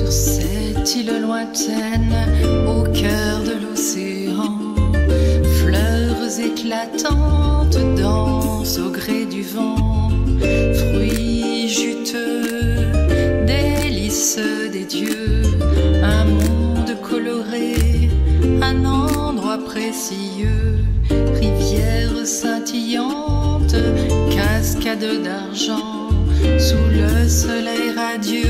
Sur cette île lointaine, au cœur de l'océan, fleurs éclatantes dansent au gré du vent, fruits juteux, délices des dieux, un monde coloré, un endroit précieux, rivière scintillante, cascade d'argent, sous le soleil radieux,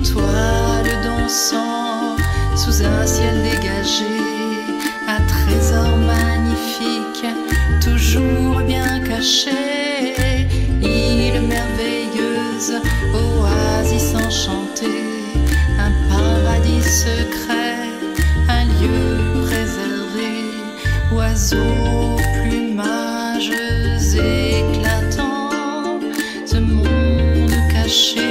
étoiles dansant sous un ciel dégagé, un trésor magnifique, toujours bien caché, île merveilleuse, oasis enchantée, un paradis secret, un lieu préservé, oiseaux, plumages éclatants, ce monde caché.